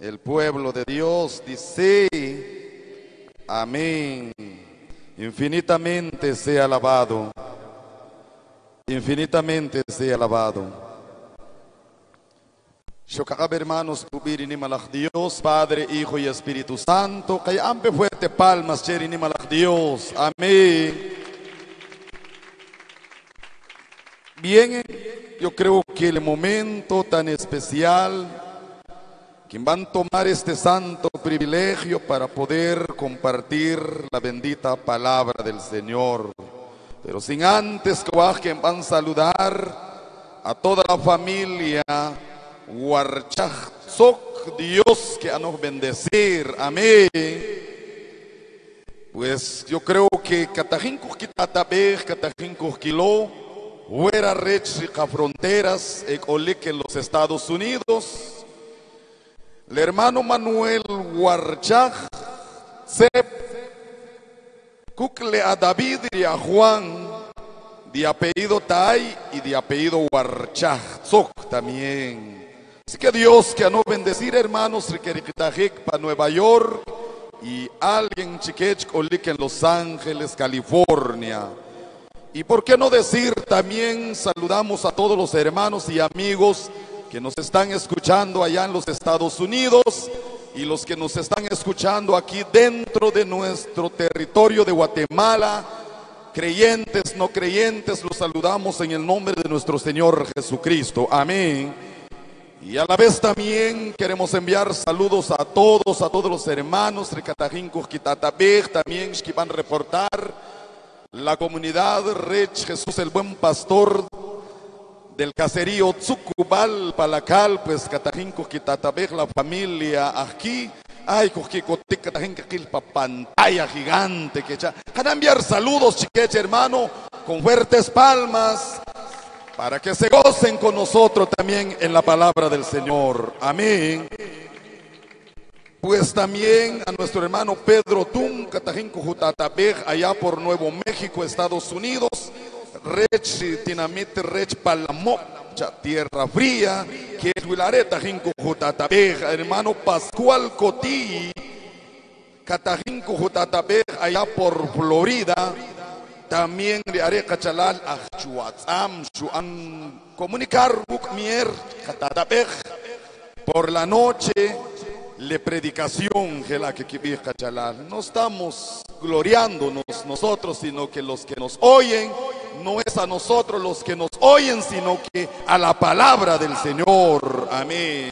el pueblo de Dios dice, amén. Infinitamente sea alabado. Infinitamente sea alabado. Hermanos, Dios, Padre, Hijo y Espíritu Santo. Kay ampe fuerte palmas, cheri ni malach Dios. Amén. Bien, yo creo que el momento tan especial, quien van a tomar este santo privilegio para poder compartir la bendita palabra del Señor. Pero sin antes que van a saludar a toda la familia Huarchazok, Dios que a nos bendecir. Amén. Pues yo creo que Catajinco Kitatabej, Catajinco Kilo, fuera Rechica Fronteras, Ecolique en los Estados Unidos. El hermano Manuel Huarchaj, Sep, Cucle a David y a Juan, de apellido Tai y de apellido Huarchaj, también. Así que Dios que a no bendecir hermanos para Nueva York y alguien chiquech en Los Ángeles, California. Y por qué no decir también saludamos a todos los hermanos y amigos que nos están escuchando allá en los Estados Unidos y los que nos están escuchando aquí dentro de nuestro territorio de Guatemala, creyentes, no creyentes, los saludamos en el nombre de nuestro Señor Jesucristo. Amén. Y a la vez también queremos enviar saludos a todos, a todos los hermanos, también que van a reportar la comunidad Rech Jesús el Buen Pastor del caserío Tzucubal, Palacal, pues Catajinco Quitatabej, la familia aquí. Ay, cotica pantalla gigante que ya. A enviar saludos, chiqueche hermano, con fuertes palmas para que se gocen con nosotros también en la palabra del Señor. Amén. Pues también a nuestro hermano Pedro Tum, Catajinco Jutatabej, allá por Nuevo México, Estados Unidos. Rech, Tinamite, Rech, Palamo, Tierra Fría, que es Wilareta, Jinco Jutatabej, hermano Pascual Cotí, Catajinco Jutatabej, allá por Florida también le haré cachalal a chuatzam shuan comunicar mier por la noche le predicación no estamos gloriándonos nosotros sino que los que nos oyen no es a nosotros los que nos oyen sino que a la palabra del Señor. Amén.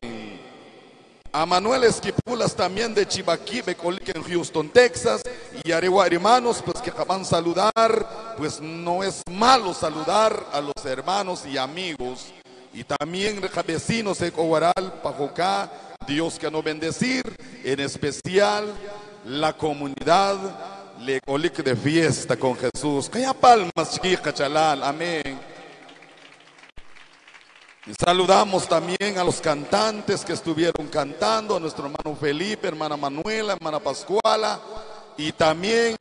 A Manuel Esquipulas también de Chivaquibe, en Houston, Texas, y Arewa hermanos, pues que acaban saludar, pues no es malo saludar a los hermanos y amigos, y también vecinos de Coguaral, Pajocá, Dios que nos bendecir, en especial la comunidad le de fiesta con Jesús. Calla palmas, chiquija, chalal, amén. Y saludamos también a los cantantes que estuvieron cantando, a nuestro hermano Felipe, hermana Manuela, hermana Pascuala, y también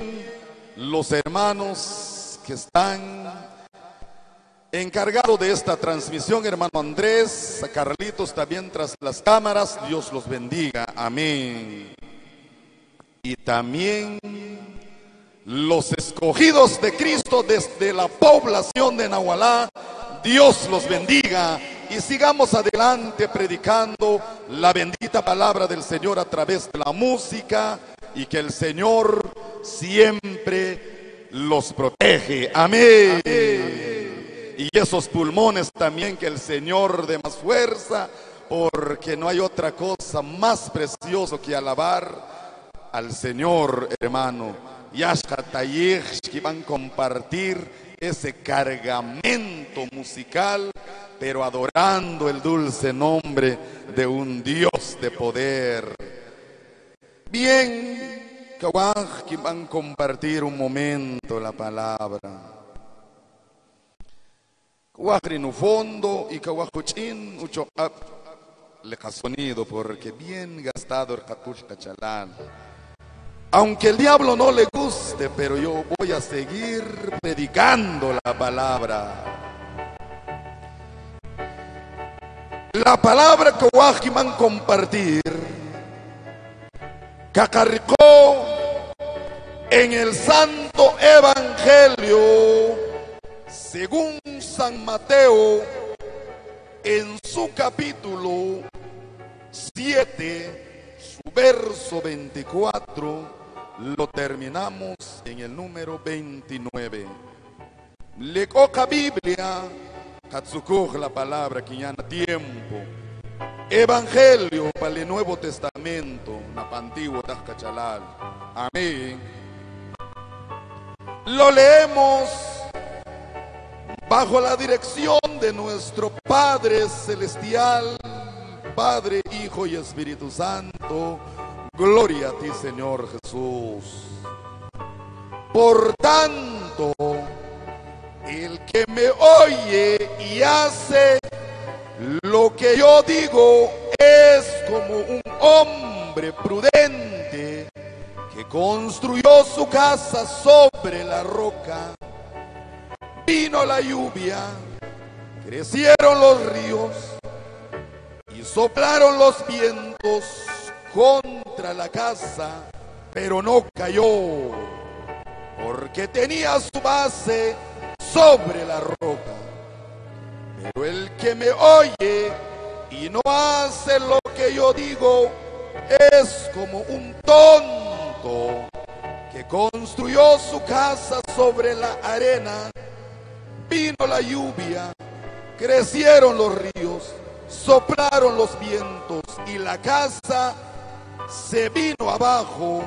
los hermanos que están encargados de esta transmisión, hermano Andrés, Carlitos también tras las cámaras, Dios los bendiga, amén. Y también los escogidos de Cristo desde la población de Nahualá, Dios los bendiga y sigamos adelante predicando la bendita palabra del Señor a través de la música y que el Señor siempre los protege. Amén. Y esos pulmones también que el Señor dé más fuerza, porque no hay otra cosa más precioso que alabar al Señor, hermano. Yashka que van a compartir ese cargamento musical, pero adorando el dulce nombre de un Dios de poder. Bien, que van a compartir un momento la palabra. No fondo y Kawajuchin, ucho le sonido porque bien gastado el capuch cachalán. Aunque el diablo no le guste, pero yo voy a seguir predicando la palabra. La palabra que Wajiman compartir, cacarricó en el Santo Evangelio, según San Mateo, en su capítulo 7, su verso 24, lo terminamos en el número 29. Le coca Biblia, Katsukuj la palabra que ya tiempo. Evangelio para el Nuevo Testamento, Napantiguo Tazcachalal. Amén. Lo leemos bajo la dirección de nuestro Padre Celestial, Padre, Hijo y Espíritu Santo. Gloria a ti, Señor Jesús. Por tanto, el que me oye y hace lo que yo digo es como un hombre prudente que construyó su casa sobre la roca. Vino la lluvia, crecieron los ríos y soplaron los vientos contra la casa, pero no cayó, porque tenía su base sobre la roca. Pero el que me oye y no hace lo que yo digo es como un tonto que construyó su casa sobre la arena. Vino la lluvia, crecieron los ríos, soplaron los vientos y la casa se vino abajo.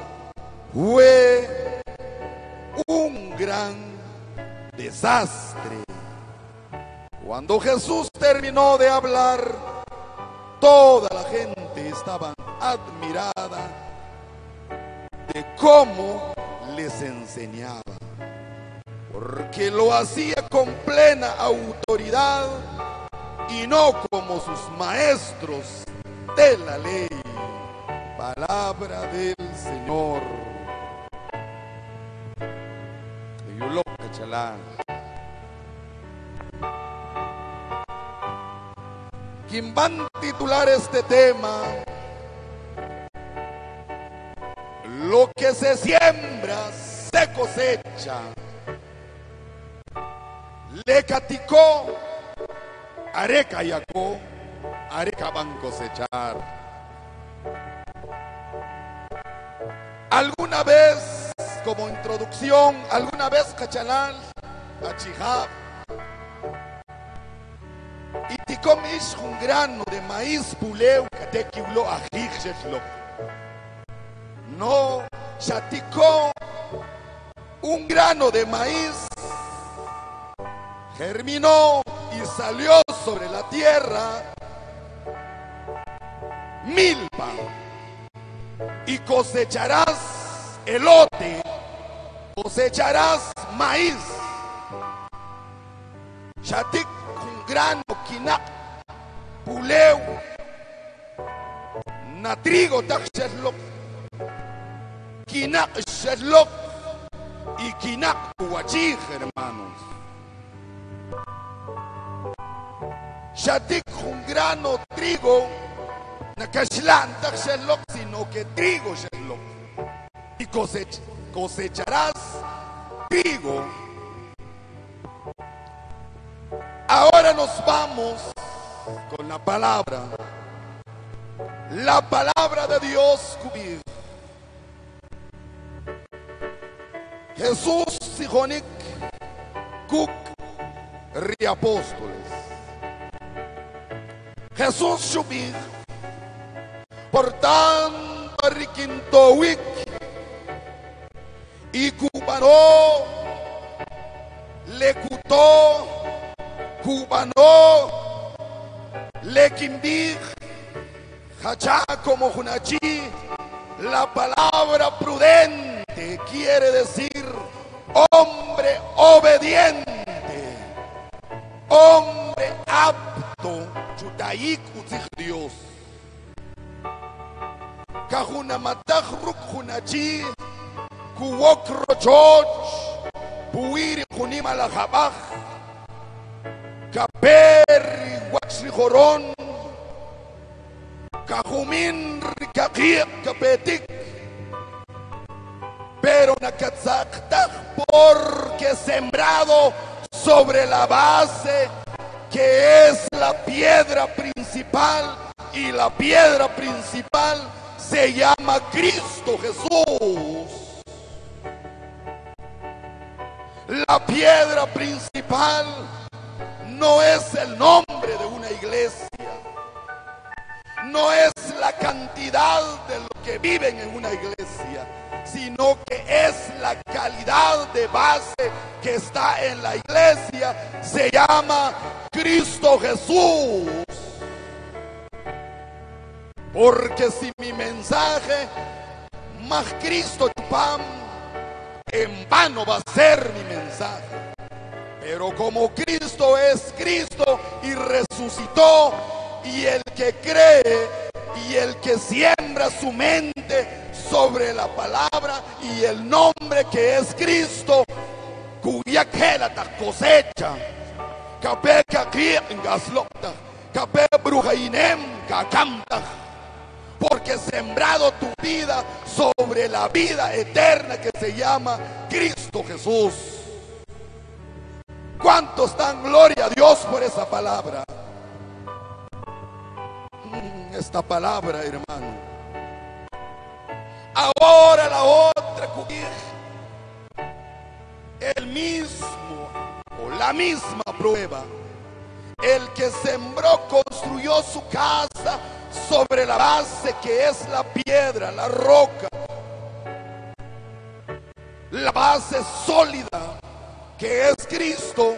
Fue un gran desastre. Cuando Jesús terminó de hablar, toda la gente estaba admirada de cómo les enseñaba. Porque lo hacía con plena autoridad y no como sus maestros de la ley. Palabra del Señor. Quien van a titular este tema, lo que se siembra se cosecha. Le caticó, areca yacó, areca van cosechar. Alguna vez, como introducción, alguna vez cachalal, achijab, y te comes un grano de maíz puleu que te kiblo a No, chaticó un grano de maíz, germinó y salió sobre la tierra milpa y cosecharás elote, cosecharás maíz. Chatic un grano kinak puleu na trigo tak shetlok kinak shetlok y kinak huachij hermanos shatik un grano trigo na kashlan tak shetlok sino que trigo shetlok y cosech, cosecharás trigo Ahora nos vamos con la palabra. La palabra de Dios cubrir. Jesús Sijonik Cook Riapóstoles. Jesús Shubir. Por tanto, Riquintowic y Cubano le cutó cubano, lequimbig, hachá como junachi, la palabra prudente quiere decir hombre obediente, hombre chutaik Dios. Kahuna matach ruk junachi, kuwok rochoch, puiri junima la jabaj, Caperi, Huaxrijorón, min rikaqiq kapetik. Pero porque sembrado sobre la base que es la piedra principal y la piedra principal se llama Cristo Jesús. La piedra principal no es el nombre de una iglesia, no es la cantidad de los que viven en una iglesia, sino que es la calidad de base que está en la iglesia, se llama Cristo Jesús. Porque si mi mensaje, más Cristo chupam, en vano va a ser mi mensaje. Pero como Cristo es Cristo y resucitó, y el que cree y el que siembra su mente sobre la palabra y el nombre que es Cristo, cuya que la cosecha, capé que en gaslota, capé brujainem, canta porque sembrado tu vida sobre la vida eterna que se llama Cristo Jesús. ¿Cuántos dan gloria a Dios por esa palabra? Mm, esta palabra, hermano. Ahora la otra, el mismo o la misma prueba. El que sembró construyó su casa sobre la base que es la piedra, la roca, la base sólida que es Cristo.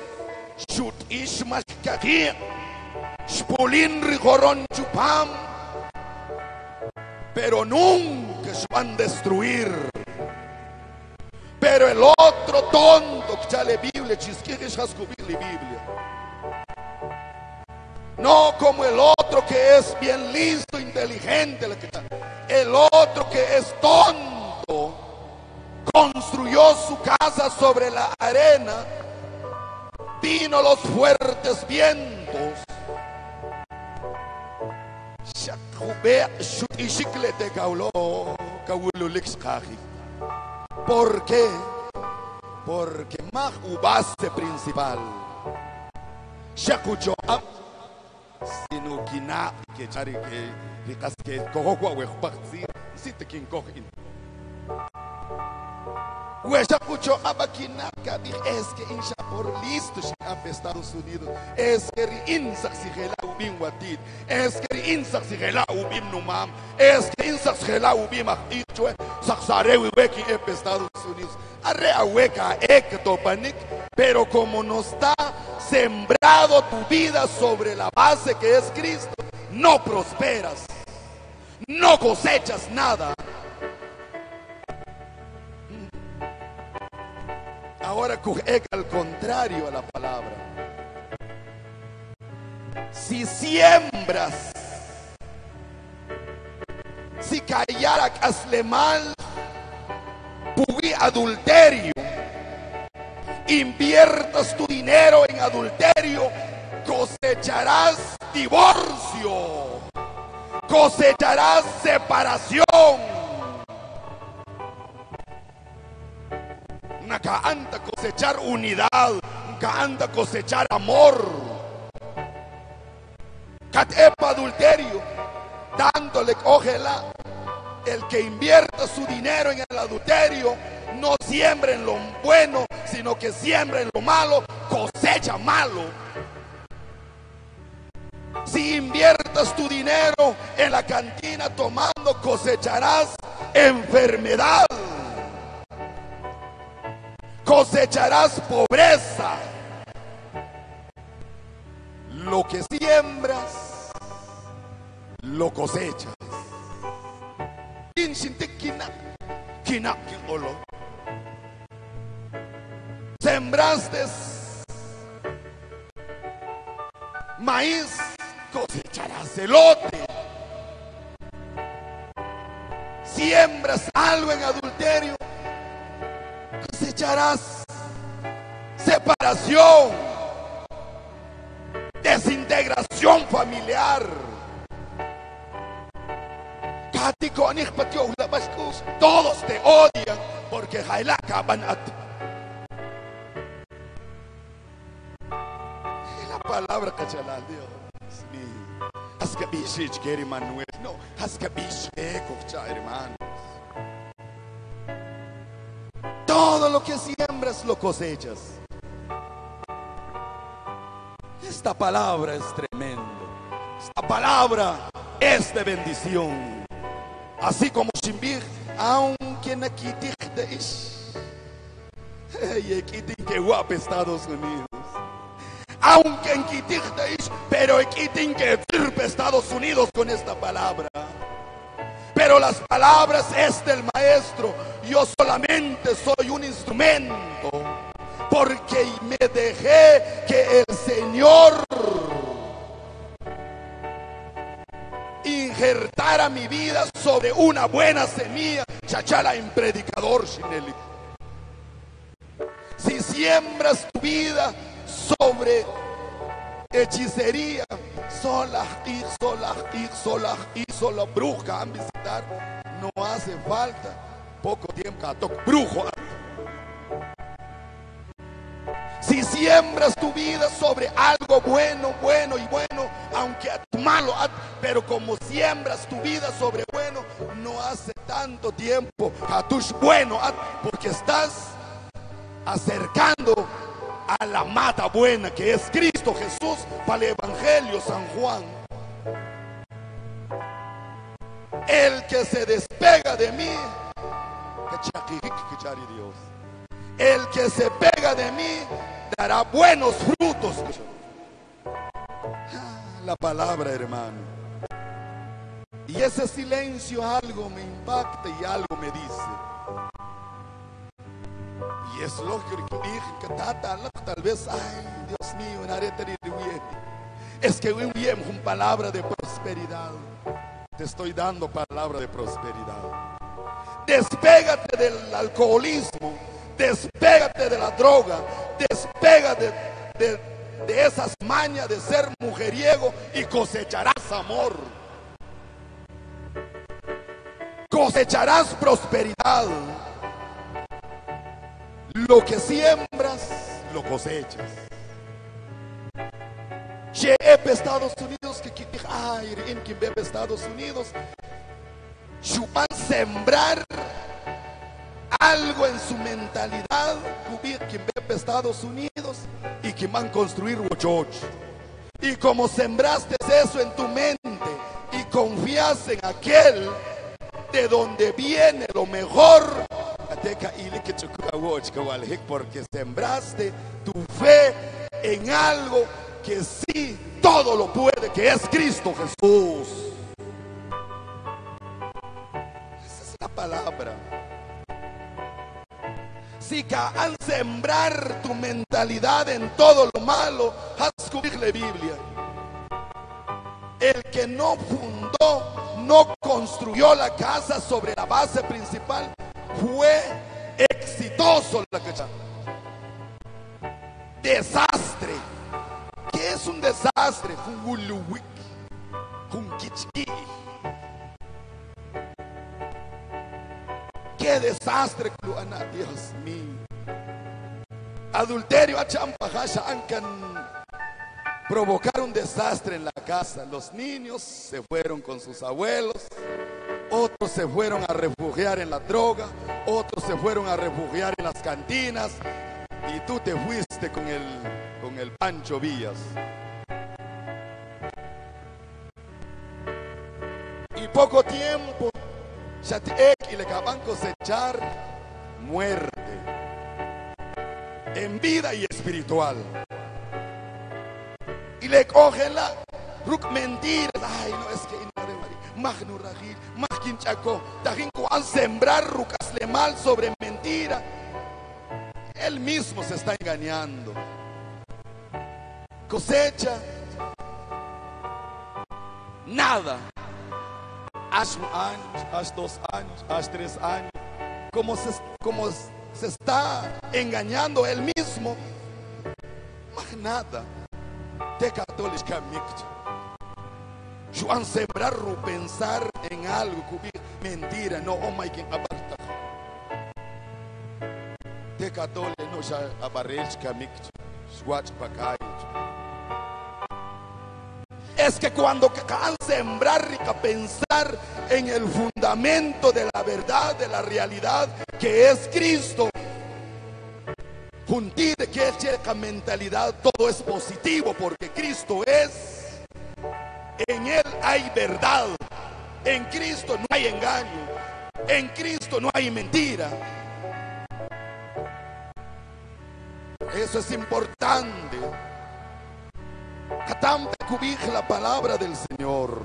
Pero nunca se van a destruir. Pero el otro tonto que ya le Biblia, Biblia. No como el otro que es bien listo, inteligente. El otro que es tonto construyó su casa sobre la arena. Vino los fuertes vientos. ¿Por qué? Porque más base principal. Shakucho sino kina ke chari ke rikas ke koho kwa we khpaqsi sit kin koh in Hueja escuchó abakina que es que insha por listo a Estados Unidos es que insak si gela ubin watit es que insak si gela ubin numam es que insak si gela en Estados Unidos topanik pero como no está sembrado tu vida sobre la base que es Cristo, no prosperas, no cosechas nada. Ahora al contrario a la palabra. Si siembras, si callara hazle mal, adulterio, inviertas tu dinero en adulterio, cosecharás divorcio, cosecharás separación. Una anda cosechar unidad, una anda cosechar amor. Catepa adulterio, dándole, cógela. El que invierta su dinero en el adulterio, no siembra en lo bueno, sino que siembra en lo malo, cosecha malo. Si inviertas tu dinero en la cantina tomando, cosecharás enfermedad. Cosecharás pobreza. Lo que siembras, lo cosechas. Sembraste maíz, cosecharás elote. Siembras algo en adulterio, cosecharás separación, desintegración familiar. Todos te odian porque La palabra cachalal Dios. Haskabishich quiere Manuel. No, Haskabishich hermanos. Todo lo que siembras lo cosechas. Esta palabra es tremendo. Esta palabra es de bendición. Así como Shimbir, aunque nakitich de. Y que guapo Estados Unidos. Aunque en ish, pero en que Estados Unidos con esta palabra. Pero las palabras es del maestro. Yo solamente soy un instrumento. Porque me dejé que el Señor injertara mi vida sobre una buena semilla. Chachala en predicador, Si siembras tu vida sobre hechicería, sola y sola y sola y sola bruja a visitar, no hace falta poco tiempo a brujo. Si siembras tu vida sobre algo bueno, bueno y bueno, aunque malo, pero como siembras tu vida sobre bueno, no hace tanto tiempo bueno, porque estás acercando a la mata buena que es Cristo Jesús para el Evangelio San Juan. El que se despega de mí. El que se pega de mí dará buenos frutos. La palabra, hermano. Y ese silencio algo me impacta y algo me dice. Y es lógico que tal vez, ay, Dios mío, es que hoy una palabra de prosperidad. Te estoy dando palabra de prosperidad. Despégate del alcoholismo, despégate de la droga, despégate de, esas mañas de ser mujeriego y cosecharás amor. Cosecharás prosperidad. Lo que siembras, lo cosechas. Lleve Estados Unidos, que ay, en que bebe Estados Unidos, a sembrar algo en su mentalidad, que bebe Estados Unidos y que van a construir Wochoch. Y como sembraste eso en tu mente y confías en aquel de donde viene lo mejor, porque sembraste tu fe en algo que sí todo lo puede, que es Cristo Jesús. Esa es la palabra. Si que al sembrar tu mentalidad en todo lo malo, la Biblia. El que no fundó, no construyó la casa sobre la base principal, fue exitoso la Desastre. ¿Qué es un desastre? Un Qué desastre, Dios mío. Adulterio a Ancan provocar un desastre en la casa. Los niños se fueron con sus abuelos, otros se fueron a refugiar en la droga, otros se fueron a refugiar en las cantinas y tú te fuiste con el, con el Pancho Villas. Y poco tiempo, y le acaban cosechar muerte en vida y espiritual. Y le cogen la mentiras. Ay, no es que Magnu Rajil, Magin Chaco, Tajinco al sembrar rucasle mal sobre mentira. Él mismo se está engañando. Cosecha nada. Haz un año, haz dos años, haz tres años. Como se, como se está engañando él mismo. Más nada. Te católica Juan sembrar o pensar em algo que mentira, não oh my quem abarta. Te catole no já abarrete camik, squat para. Es que cuando can sembrar y pensar en el fundamento de la verdad, de la realidad que es Cristo, juntir que es mentalidad, todo es positivo porque Cristo es, en Él hay verdad, en Cristo no hay engaño, en Cristo no hay mentira. Eso es importante. Catampe cubija la palabra del Señor.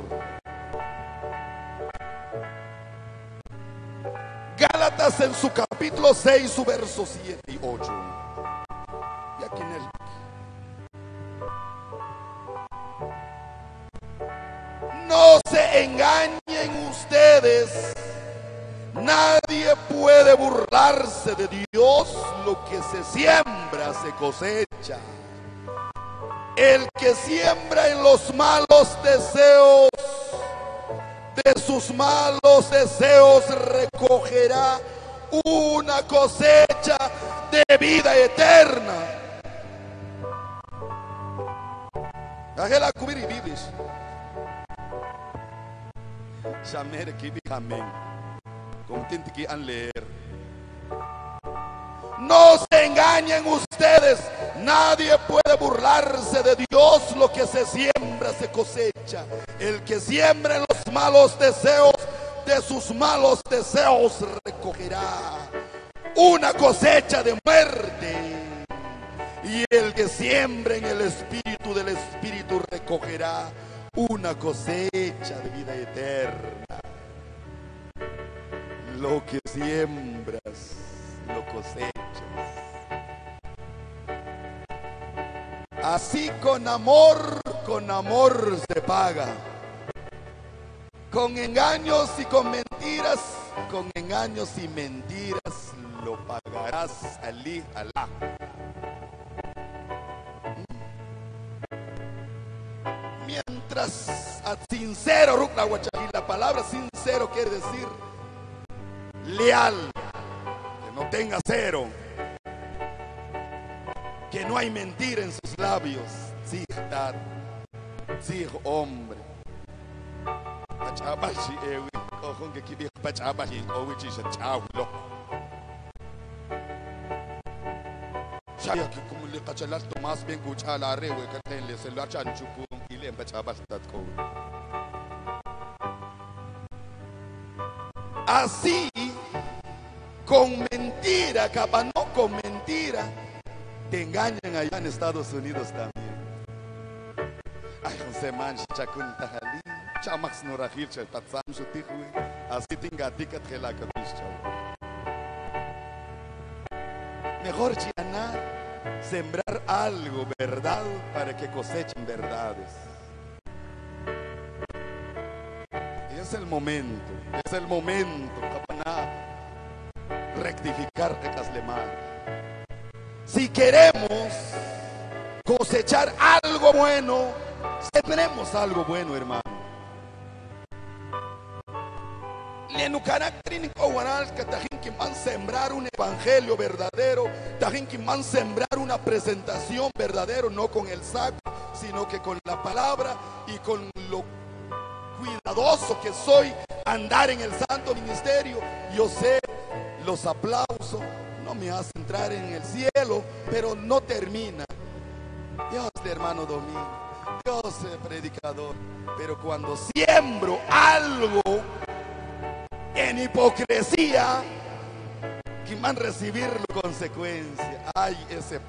Gálatas en su capítulo 6, su verso 7 y 8. Y aquí en el No se engañen ustedes. Nadie puede burlarse de Dios. Lo que se siembra se cosecha. El que siembra en los malos deseos, de sus malos deseos recogerá una cosecha de vida eterna. Cubrir e amém. Contente que han leer. No se engañen ustedes. Nadie puede burlarse de Dios. Lo que se siembra se cosecha. El que siembra en los malos deseos, de sus malos deseos recogerá una cosecha de muerte. Y el que siembra en el espíritu del espíritu recogerá una cosecha de vida eterna. Lo que siembras, lo cosechas. Así con amor, con amor se paga. Con engaños y con mentiras, con engaños y mentiras lo pagarás alí alá. Mientras a sincero, la palabra sincero quiere decir leal, que no tenga cero, que no hay mentira en sus labios, sí, sí, hombre. Así, con mentira, capa, no con mentira, te engañan allá en Estados Unidos también. Ay, José Manch, chakun tahali, chamax no rahir, chapatzam shutihui, así tinga tikat gela Mejor chiana, sembrar algo, verdad, para que cosechen verdades. es el momento, es el momento para rectificar mal. Si queremos cosechar algo bueno, sembremos algo bueno, hermano. que van sembrar un evangelio verdadero, que van sembrar una presentación verdadero, no con el saco, sino que con la palabra y con lo cuidadoso que soy andar en el santo ministerio. Yo sé los aplausos, no me hace entrar en el cielo, pero no termina. Dios de hermano Domingo, Dios de predicador, pero cuando siembro algo en hipocresía, que van a recibir consecuencia. Ay, ese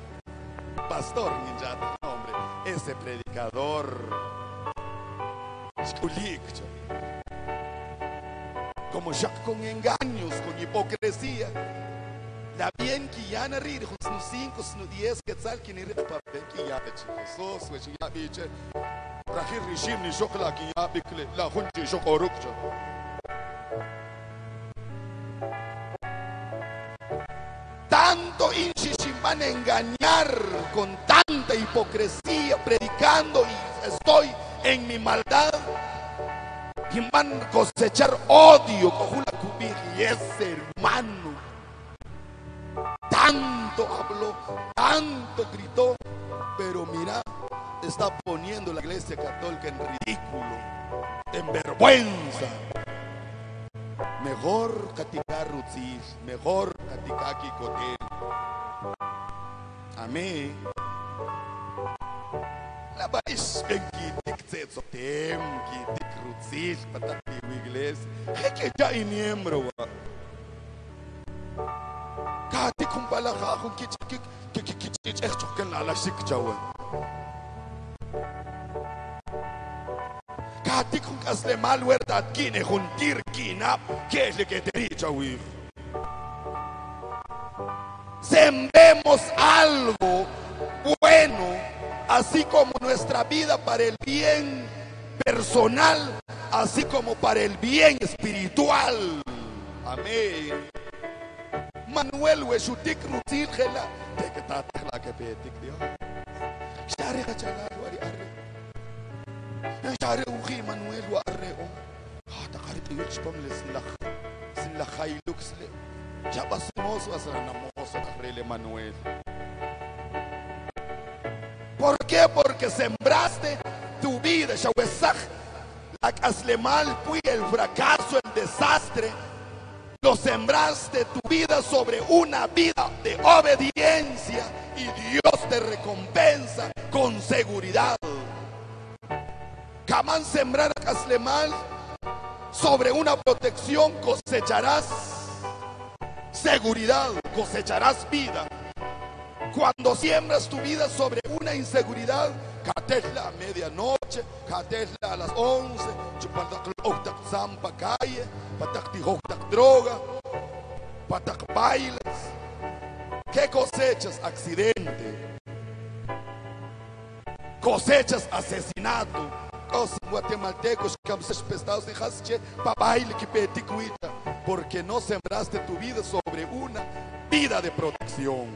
pastor, hombre, ese predicador como ya con engaños, con hipocresía. La bien que ya no rir, no cinco, no diez, que tal que ni rir papel que ya te Jesús, we ya biche. Rahir rishim ni shokla que ya bikle, la junti shokorukcho. Tanto van a engañar con tanta hipocresía, predicando y estoy en mi maldad Y man cosechar odio, cubir, y ese hermano tanto habló, tanto gritó, pero mira, está poniendo la iglesia católica en ridículo, en vergüenza. Mejor katika rutzis, mejor katika kikotel. Amén. La vais ben kitik tsetso tem, kitik rutzis, patati iglesia. Que ya miembro. Kati kumbala ka kung kitik kik kik kik kik eh chokken ala sik jawan. Kati kung kasle mal verdad kine juntir que te he dicho, güey. Sembremos algo bueno, así como nuestra vida para el bien personal, así como para el bien espiritual. Amén. Manuel Weshutik Rutil Gela. Te que ta ta la que petik Dios. Shari kachagar wari arre. Shari uhi Manuel wa arre o. Ha ta kari te yulch pam le. Mozo asra na mozo arrele Manuel. ¿Por qué? Porque sembraste tu vida, Shawesach. La mal, fui el fracaso, el desastre. Lo sembraste tu vida sobre una vida de obediencia y Dios te recompensa con seguridad. Camán sembrar a mal sobre una protección cosecharás seguridad, cosecharás vida. Cuando siembras tu vida sobre una inseguridad, catesla a medianoche, catesla a las 11, chupatak oktak zampa calle, patak tijoktak droga, patak bailes. ¿Qué cosechas? Accidente. Cosechas asesinato. Os guatemaltecos que pestados de hasche, pa baile que peticuita, porque no sembraste tu vida sobre una vida de protección.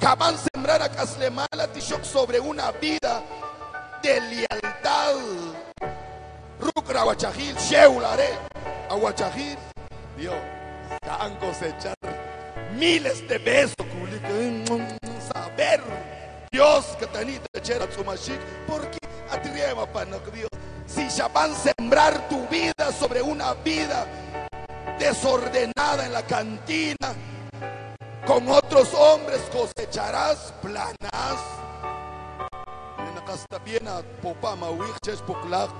Jamás sembrar a Caslemala Tishok sobre una vida de lealtad. Rukra Aguachajil, Sheulare, Aguachajil, Dios, han cosechar miles de besos, saber Dios que tenita chera tsumashik, porque atriema panak Dios. Si Shaban sembrar tu vida sobre una vida desordenada en la cantina, con otros hombres cosecharás planas.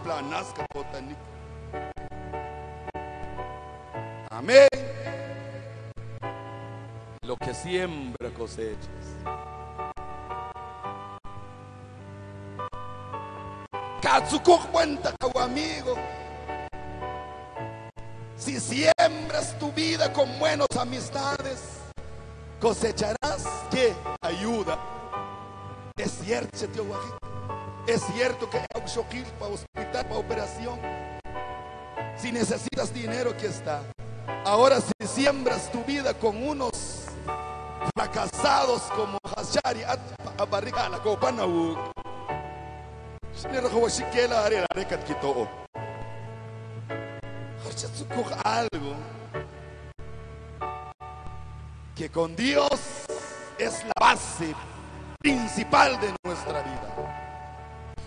Planas. Amén. Lo que siembra cosechas. Katsukuk cuenta, amigo. Si siembras tu vida con buenas amistades, cosecharás que ayuda. Es cierto, tío Guajito. Es cierto que hay un para hospital, para operación. Si necesitas dinero, aquí está. Ahora, si siembras tu vida con unos fracasados como Hashari, Abarricana, como Panawuk, algo que con Dios es la base principal de nuestra vida.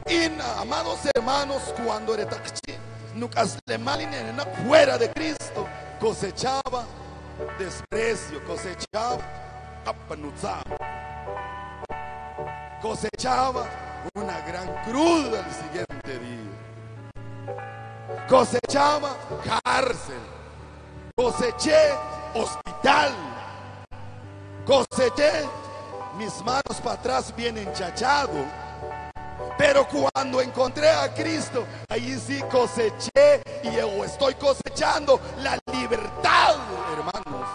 Y amados hermanos, cuando fuera de Cristo cosechaba desprecio, cosechaba cosechaba una gran cruda el siguiente día. Cosechaba cárcel, coseché hospital, coseché mis manos para atrás bien enchachado. Pero cuando encontré a Cristo, ahí sí coseché y yo estoy cosechando la libertad, hermanos.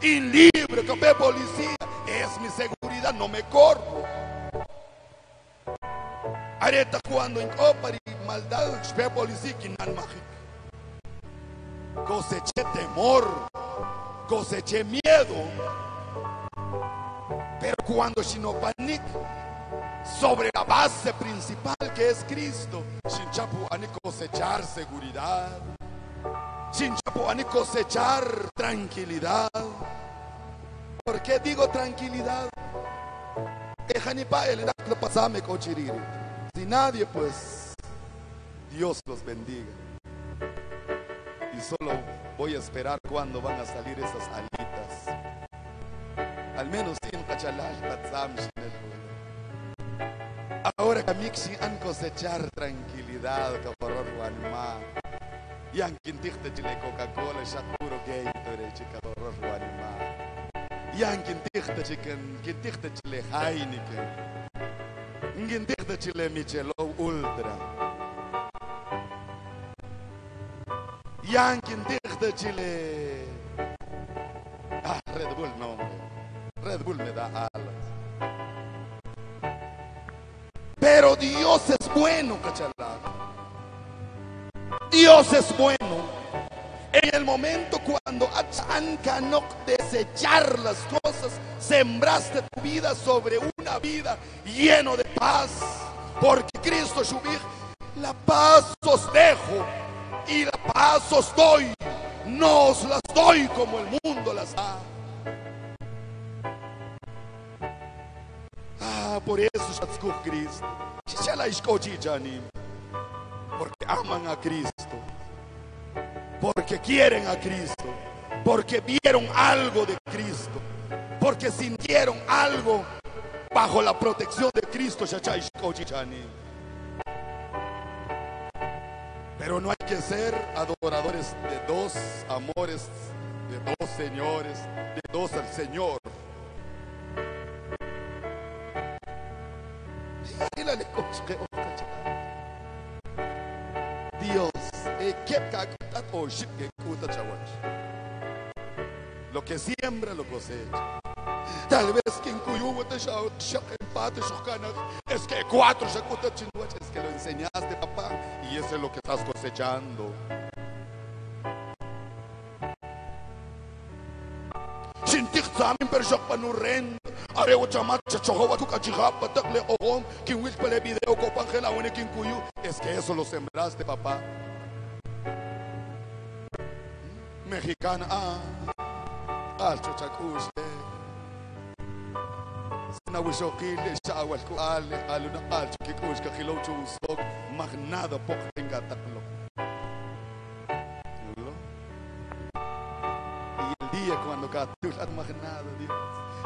Y libre, que policía, es mi seguridad, no me corro. Areta cuando en opari maldad, ve policía. Coseché temor, coseché miedo. Pero cuando Shinopanik sobre la base principal que es Cristo. Sin chapu ani cosechar seguridad. Sin chapu ani cosechar tranquilidad. ¿Por qué digo tranquilidad? Si nadie, pues Dios los bendiga. Y solo voy a esperar cuando van a salir esas alitas. almeno simpachallash patzamsh en el mundo. Ahora kamikshi han cosechar tranquilidad, caporror guanma. Y han quintiste chile Coca-Cola, ya puro Gatorade, caporror guanma. Y han quintiste chicken, quintiste chile Heineken. Quintiste chile Michelob Ultra. Yankin dichter chile. Dios es bueno, cachalá. Dios es bueno. En el momento cuando no desechar las cosas, sembraste tu vida sobre una vida lleno de paz. Porque Cristo subir la paz os dejo y la paz os doy. No os las doy como el mundo las da. Ah, por eso Shatzkuh Cristo. Porque aman a Cristo. Porque quieren a Cristo. Porque vieron algo de Cristo. Porque sintieron algo bajo la protección de Cristo. Pero no hay que ser adoradores de dos amores, de dos señores, de dos al Señor. Dios, eh, lo que siembra lo cosecha. Tal vez que en es que cuatro es que lo enseñaste, papá, y eso es lo que estás cosechando. Sintik zamin perjak panuren. Are o chamat chachowa tu kachija patak le ohom. Kin wish pele video ko pangela wene kin kuyu. Es que eso lo sembraste, papá. Mexicana, ah. Alcho chakush. Na wishokile shawal ku ale cuando katulat magnado Dios.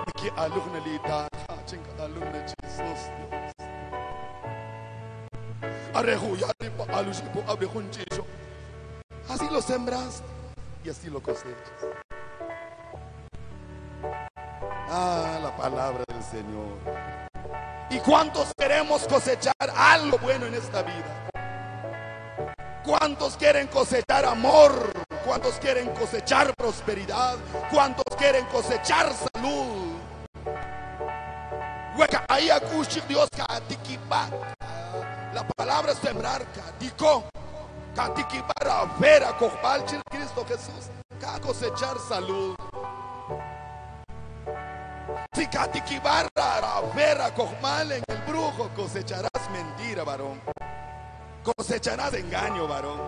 Aquí alumna lita, ching alumna Jesus Dios. Areju ya ripa abejun chicho. Así lo sembras y así lo cosechas. Ah, la palabra del Señor. ¿Y cuántos queremos cosechar algo bueno en esta vida? ¿Cuántos quieren cosechar amor? ¿Cuántos quieren cosechar prosperidad? ¿Cuántos quieren cosechar salud? Dios La palabra sembrar, katico, katikibara, vera, Cristo Jesús, cosechar salud. Si katikibara, vera, mal en el brujo, cosecharás mentira, varón. Cosecharás engaño, varón.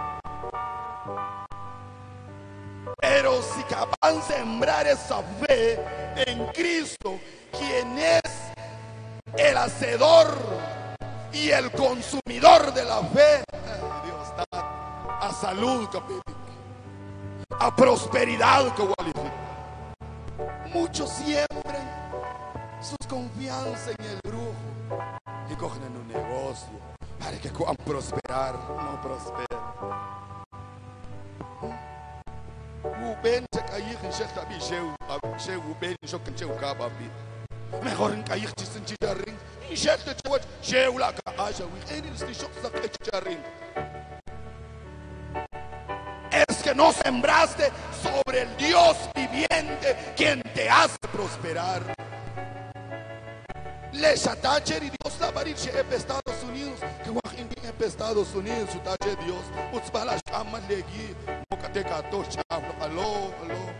Pero si capaz sembrar esa fe en Cristo, quien es el hacedor y el consumidor de la fe, Dios da a salud, a prosperidad, Muchos siembran sus confianza en el brujo y cogen en un negocio para que puedan prosperar, no prosperan. Kababi. Mejor en sheu la chicharin. Es que no sembraste sobre el Dios viviente quien te hace prosperar. Le shatacher y Dios la Estados Unidos que indi Estados Unidos su tache Dios. Utsbala shaman legi teka to chao alo alo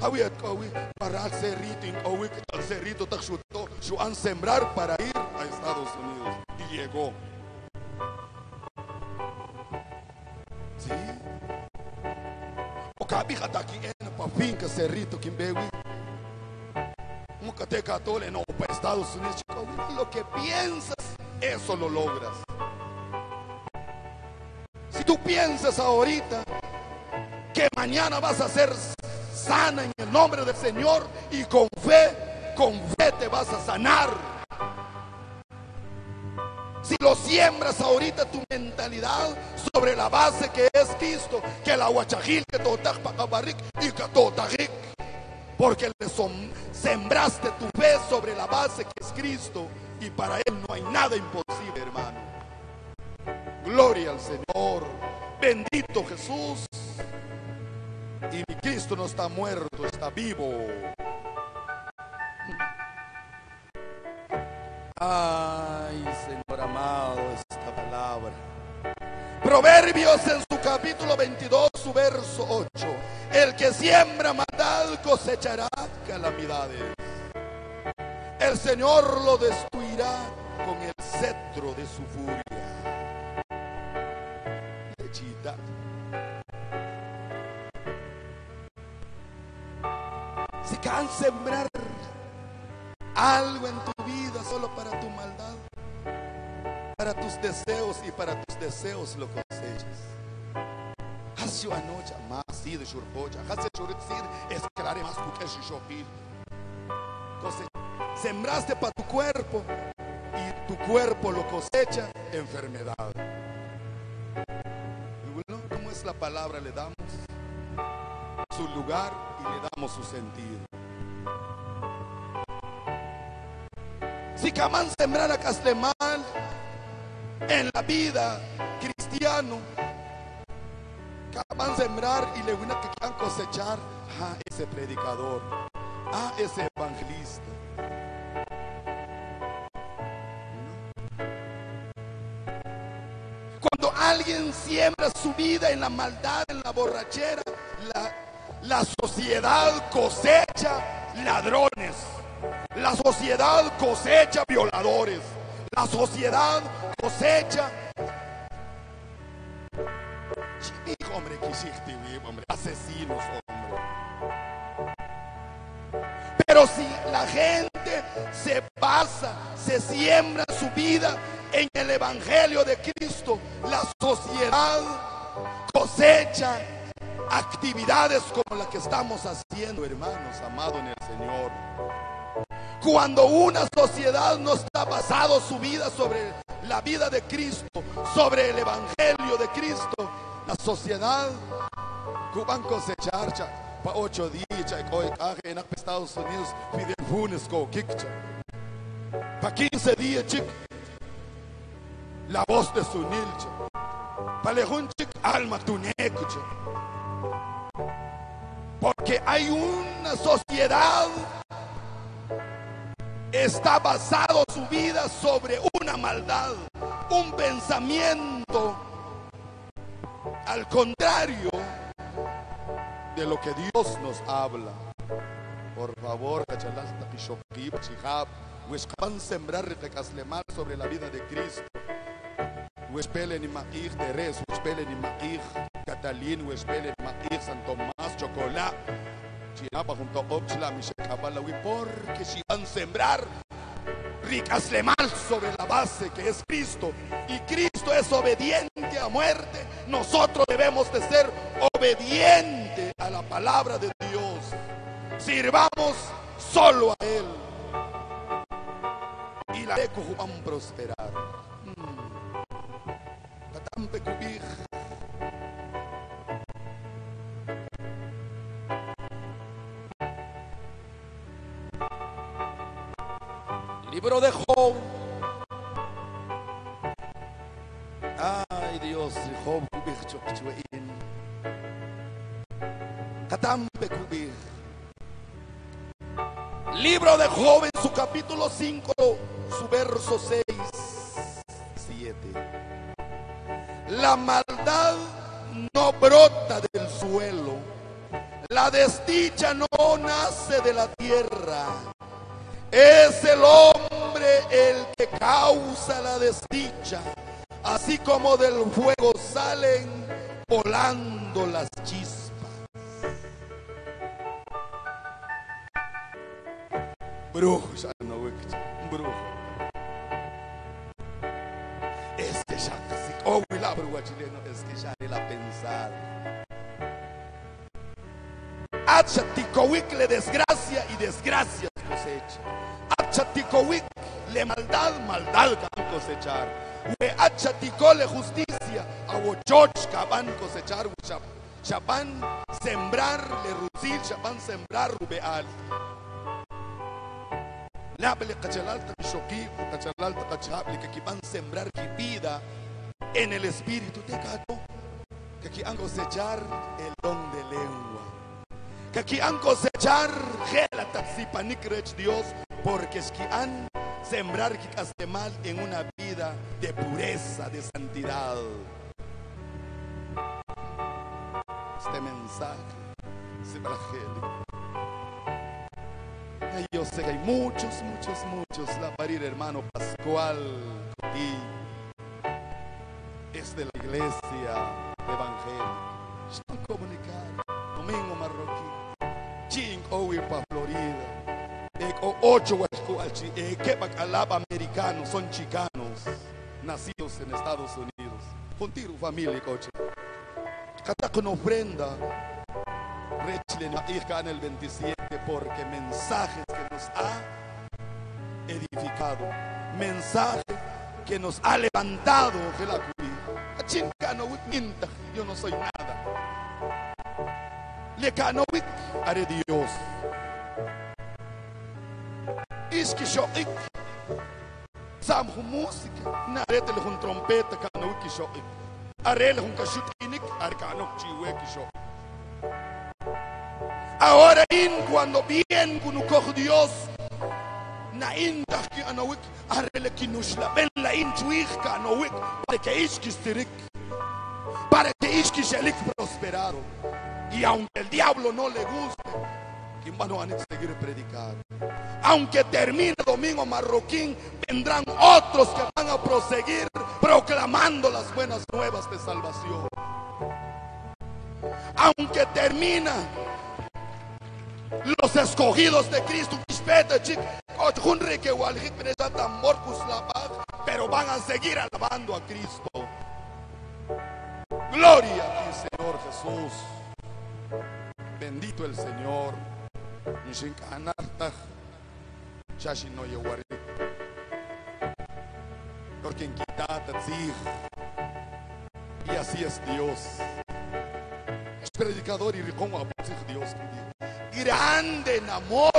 hawi at kawi paral serito in kawi kital serito tak shuto Juan sembrar para ir a Estados Unidos. Y llegó. ¿Sí? O cabija está aquí en pa finca cerrito Kimbewi. Nunca te catole no para Estados Unidos. Lo que piensas, eso lo logras. Tú piensas ahorita que mañana vas a ser sana en el nombre del Señor y con fe, con fe te vas a sanar. Si lo siembras ahorita tu mentalidad sobre la base que es Cristo, que la huachajil, que totaj pacabarrik y que totajik, porque le sembraste tu fe sobre la base que es Cristo y para Él no hay nada imposible, hermano. Gloria al Señor. Bendito Jesús. Y mi Cristo no está muerto, está vivo. Ay, Señor amado, esta palabra. Proverbios en su capítulo 22, su verso 8. El que siembra maldad cosechará calamidades. El Señor lo destruirá con el cetro de su furia. Si can sembrar algo en tu vida solo para tu maldad, para tus deseos y para tus deseos lo cosechas. Anoche más si de shurpocha, hace churitsid es clare más sembraste para tu cuerpo y tu cuerpo lo cosecha enfermedad. Y bueno, ¿Cómo es la palabra? Le damos su lugar y le damos su sentido. Si Camán sembrara Caslemal en la vida cristiano, Camán sembrar y le una que quieran cosechar a ese predicador, a ese evangelista. Alguien siembra su vida en la maldad, en la borrachera, la, sociedad cosecha ladrones. La sociedad cosecha violadores. La sociedad cosecha. Asesinos, hombre. Pero si la gente se pasa, se siembra su vida en el Evangelio de Cristo, la sociedad cosecha actividades como la que estamos haciendo, hermanos, amados en el Señor. Cuando una sociedad no está basado su vida sobre la vida de Cristo, sobre el Evangelio de Cristo, la sociedad cuban cosechar cha, pa ocho días en Estados Unidos Fidel Funes co, kikcha. pa 15 días la voz de su nilcha pa lejun chic alma tu necucha. porque hay una sociedad está basado su vida sobre una maldad, un pensamiento al contrario de lo que Dios nos habla. Por favor, sembrar sobre la vida de Cristo. Huespele ni maíz Teres, huespele ni maíz Catalín, huespele ni maíz San Tomás, Chocolá. Chinapa junto a Opchla, Mishekabalawi, porque si van a sembrar ricas mal sobre la base que es Cristo y Cristo es obediente a muerte, nosotros debemos de ser obedientes a la palabra de Dios. Sirvamos solo a Él y la eco van a prosperar. Mm. Kubij. Libro de Job. Ay Dios, Job. Libro de Job en su capítulo 5, su verso 6, La maldad no brota del suelo, la desdicha no nace de la tierra. Es el hombre el que causa la desdicha, así como del fuego salen volando las chispas. Brujo, brujo. Oh, la bruja chileno, es que ya era pensar. Achatikowik le desgracia y desgracia cosecha. Achatikowik le maldad, maldad van cosechar. We achatiko le justicia, a wochochka van cosechar. Shapan sembrar le rusil, shapan sembrar rubeal. Lable cachalalta shoki, cachalalta cachable, que aquí van sembrar ki vida en el espíritu de gato. Que aquí van a cosechar el don de lengua que aquí han cosechar Dios porque es que han sembrar que mal en una vida de pureza, de santidad. Este mensaje es evangélico. Ay, Yo sé que hay muchos, muchos, muchos. La parir hermano Pascual y de la iglesia evangélica. Están comunicando. Domingo Marroquí. Ching Owi pa Florida. Eh, o ocho huascualchi, eh, que bacalaba americanos, son chicanos, nacidos en Estados Unidos. Contigo familia, coche. Cada con ofrenda. Rechle na hija en el 27 porque mensajes que nos ha edificado, mensaje que nos ha levantado, que la yo no soy nada. Le canowik are Dios. Iski shoik. Sam música. Narete hun trompeta canowik shoik. Arele hun kashut inik are canok chiwek shoik. Ahora in cuando bien kunukoh Dios na inda ki anawik arele kinushla ben la in chuich kanowik para que iski stirik para que iski shelik prosperado y aunque el diablo no le guste ¿quién van a seguir predicando aunque termine domingo marroquín vendrán otros que van a proseguir proclamando las buenas nuevas de salvación aunque termina los escogidos de Cristo, pero van a seguir alabando a Cristo. Gloria a ti, Señor Jesús. Bendito el Señor. Y así es Dios. Es predicador y a Dios grande en amor,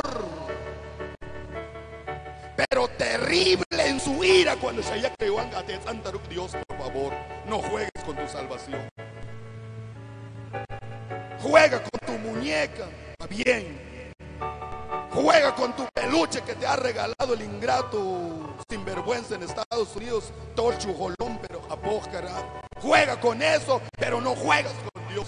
pero terrible en su ira cuando se Dios, por favor, no juegues con tu salvación. Juega con tu muñeca, bien. Juega con tu peluche que te ha regalado el ingrato sinvergüenza en Estados Unidos, Torchu Jolón, pero Japóscara. Juega con eso, pero no juegas con Dios.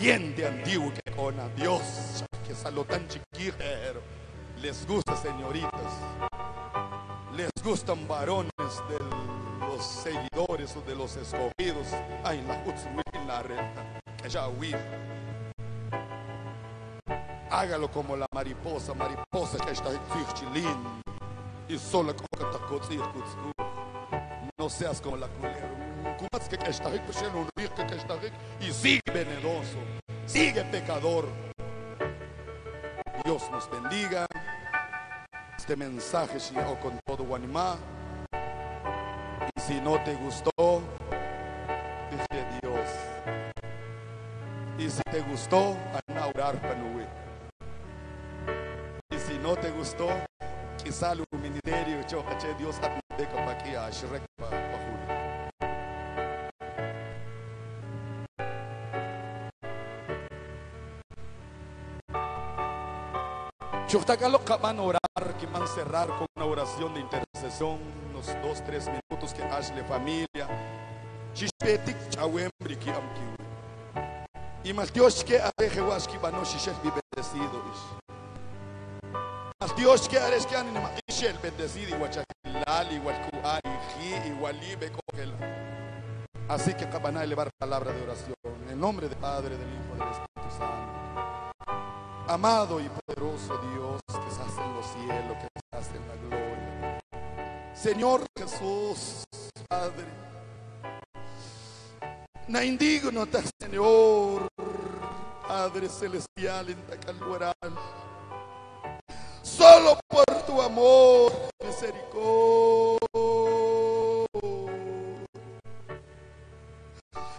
La serpiente antigua que con a Dios, que salió tan chiquijero. Les gusta, señoritas. Les gustan varones de los seguidores o de los escogidos. Ay, la Utswin, la renta. Que ya huir. Hágalo como la mariposa, mariposa que está en. Y solo está no seas como la culera. Que rico, pues, un rico que rico. Y sigue venenoso. Sigue pecador. Dios nos bendiga. Este mensaje llegó con todo Guanimá. Y si no te gustó, dije Dios. Y si te gustó, a orar para. Y si no te gustó, quizá el ministerio, yo Dios a aquí a Shrek para Chuftacalo van a orar, que van a cerrar con una oración de intercesión. unos dos, tres minutos que hazle familia. Y mal Dios que areje waski bano shishel bi bendecido ish. Mal Dios que areje que anima ishel bendecido igual chakilal, igual kuali, ji, igual libe cogela. Así que van a elevar palabra de oración en el nombre del Padre, del Hijo, del Espíritu Santo. Amado y poderoso Dios que estás en los cielos, que estás en la gloria. Señor Jesús, Padre. Na indigno ta Señor, Padre celestial en Tacaluaral. Solo por tu amor, misericordia.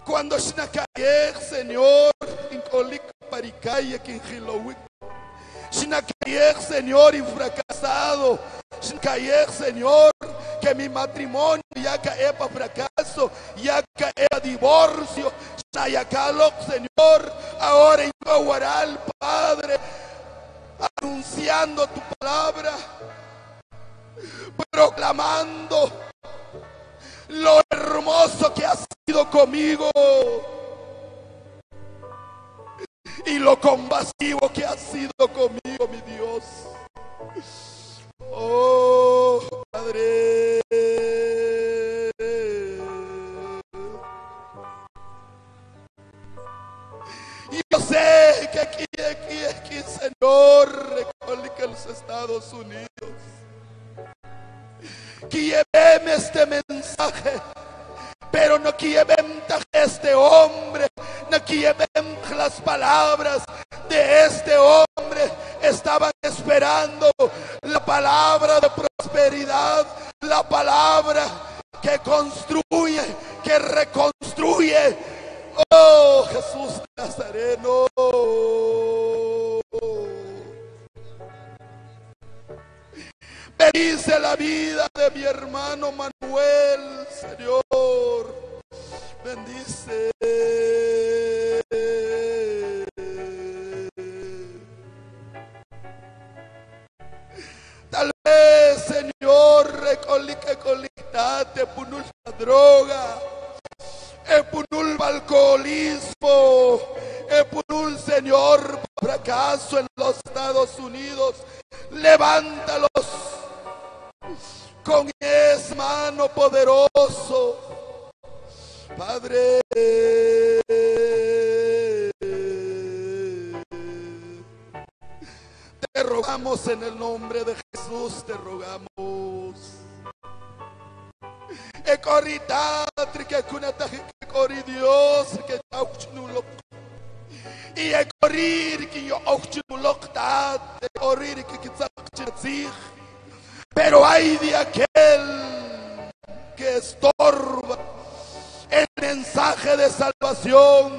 Cuando Shinakayer, Señor, en Colik Paricaya, que en Hilowik. Shinakayer, Señor, y fracasado. Shinakayer, Señor, que mi matrimonio ya cae para fracaso, ya cae para divorcio. Shayakalok, Señor, ahora en Guaral, Padre, anunciando tu palabra, proclamando lo hermoso que has sido conmigo y lo combativo que has sido conmigo, mi Dios. Oh, Padre. Y yo sé que aquí, aquí, aquí, Señor, recuerda los Estados Unidos. Que este mensaje, pero no que este hombre, que lleven las palabras de este hombre. Estaban esperando la palabra de prosperidad, la palabra que construye, que reconstruye. Oh Jesús Nazareno. Bendice la vida de mi hermano Manuel, Señor. Bendice. Vez, Señor, recolique colictate punul la droga, e punul alcoholismo, e punul, Señor, fracaso en los Estados Unidos. Levántalos con esa mano poderoso, Padre. Te rogamos en el nombre de Jesús, te rogamos. E corritatri que cunata que corri Dios que auchnulok. Y e corrir que yo auchnulok tat, e corrir que kitzach Pero hay de aquel que estorba el mensaje de salvación.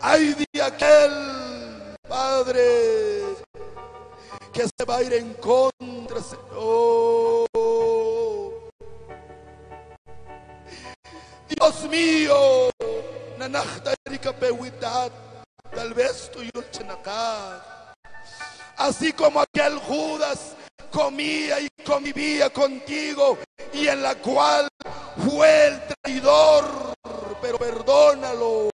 Hay de aquel Padre que se va a ir en contra, Señor. Dios mío, tal vez tu Así como aquel Judas comía y convivía contigo y en la cual fue el traidor, pero perdónalo.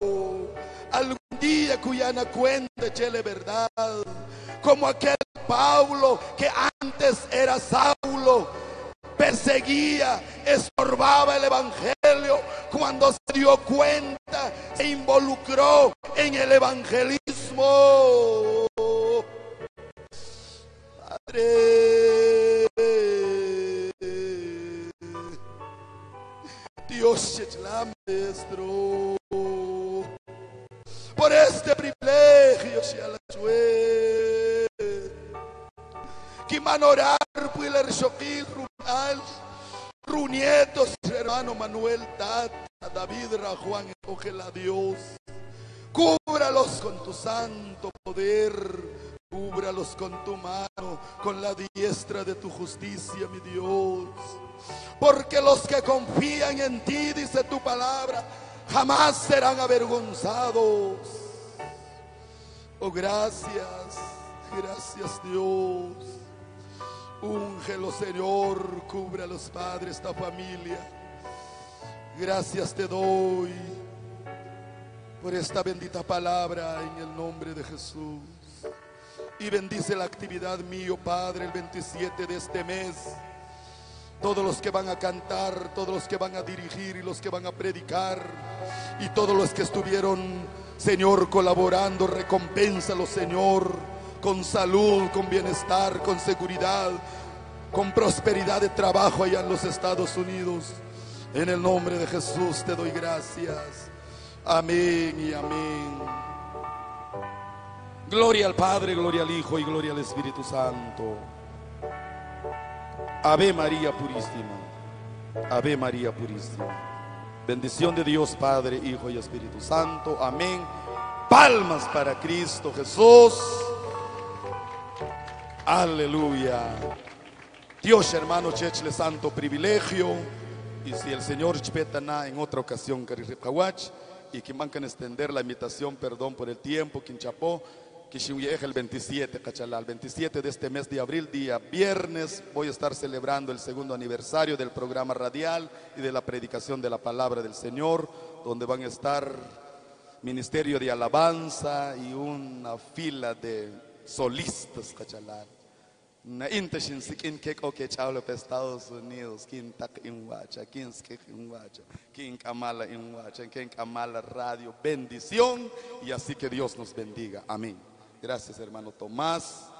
Algún día cuyana cuenta, chele verdad, como aquel Pablo que antes era Saulo, perseguía, estorbaba el evangelio, cuando se dio cuenta, se involucró en el evangelismo. Padre, Dios maestro. Por este privilegio sea la suerte que manorar puiler shokil rumal runietos hermano Manuel Tata David Rajuan a Dios cúbralos con tu santo poder Cúbralos con tu mano, con la diestra de tu justicia, mi Dios. Porque los que confían en ti, dice tu palabra, jamás serán avergonzados. Oh, gracias, gracias Dios. Úngelo, Señor, cubre a los padres, esta familia. Gracias te doy por esta bendita palabra en el nombre de Jesús. Y bendice la actividad mío, Padre, el 27 de este mes. Todos los que van a cantar, todos los que van a dirigir y los que van a predicar. Y todos los que estuvieron, Señor, colaborando, recompénsalo, Señor, con salud, con bienestar, con seguridad, con prosperidad de trabajo allá en los Estados Unidos. En el nombre de Jesús te doy gracias. Amén y amén. Gloria al Padre, gloria al Hijo y gloria al Espíritu Santo. Ave María Purísima. Ave María Purísima. Bendición de Dios Padre, Hijo y Espíritu Santo. Amén. Palmas para Cristo Jesús. Aleluya. Dios hermano Chechle Santo privilegio. Y si el Señor Chpetana en otra ocasión, y que mancan extender la invitación, perdón por el tiempo, Quinchapó, que el 27, Cachalal, el 27 de este mes de abril, día viernes, voy a estar celebrando el segundo aniversario del programa radial y de la predicación de la palabra del Señor, donde van a estar ministerio de alabanza y una fila de solistas, Cachalal. Na intashin sikin kek oke chaulo pe Estados Unidos, kin tak inwacha, kin skek inwacha, kin kamala inwacha, kin kamala radio, bendición y así que Dios nos bendiga. Amén. Gracias hermano Tomás.